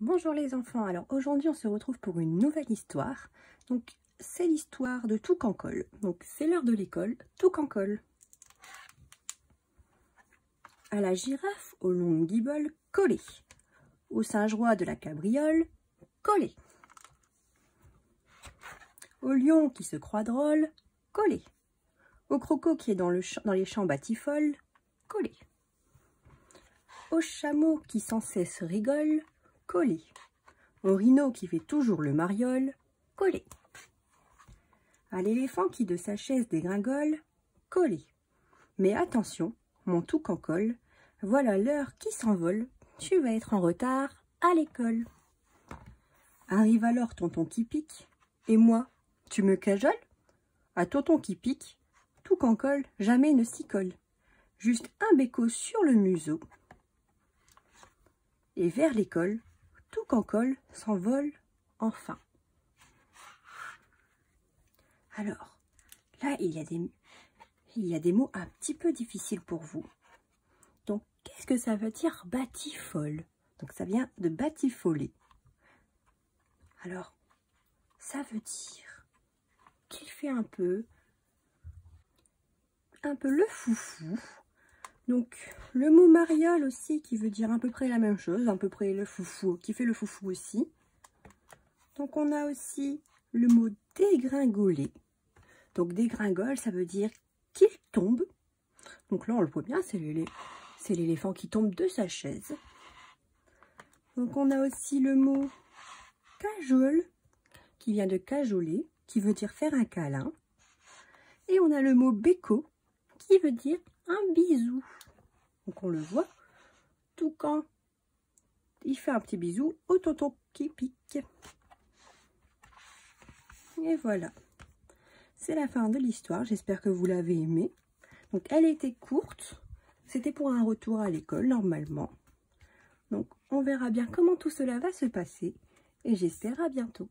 Bonjour les enfants, alors aujourd'hui on se retrouve pour une nouvelle histoire. Donc c'est l'histoire de Toucancol. Donc c'est l'heure de l'école, Toucancol. À la girafe, au long guibole, collé. Au singe-roi de la cabriole, collé. Au lion qui se croit drôle, collé. Au croco qui est dans les champs batifoles, collé. Au chameau qui sans cesse rigole, collé. Au rhino qui fait toujours le mariole, collé. À l'éléphant qui de sa chaise dégringole, collé. Mais attention, mon tout colle, voilà l'heure qui s'envole, tu vas être en retard à l'école. Arrive alors tonton qui pique, et moi, tu me cajoles? À tonton qui pique, tout colle, jamais ne s'y colle. Juste un béco sur le museau. Et vers l'école, tout colle s'envole enfin. Alors, là, il y, a des, il y des mots un petit peu difficiles pour vous. Donc, qu'est-ce que ça veut dire batifole Donc, ça vient de batifoler. Alors, ça veut dire qu'il fait un peu, un peu le foufou. Donc, le mot mariole aussi, qui veut dire à peu près la même chose, à peu près le foufou, qui fait le foufou aussi. Donc, on a aussi le mot dégringoler. Donc, dégringole, ça veut dire qu'il tombe. Donc là, on le voit bien, c'est l'éléphant qui tombe de sa chaise. Donc, on a aussi le mot cajole, qui vient de cajoler, qui veut dire faire un câlin. Et on a le mot béco, qui veut dire un bisou. Donc on le voit, tout quand il fait un petit bisou au tonton qui pique. Et voilà. C'est la fin de l'histoire. J'espère que vous l'avez aimée. Donc elle était courte. C'était pour un retour à l'école normalement. Donc on verra bien comment tout cela va se passer. Et j'espère à bientôt.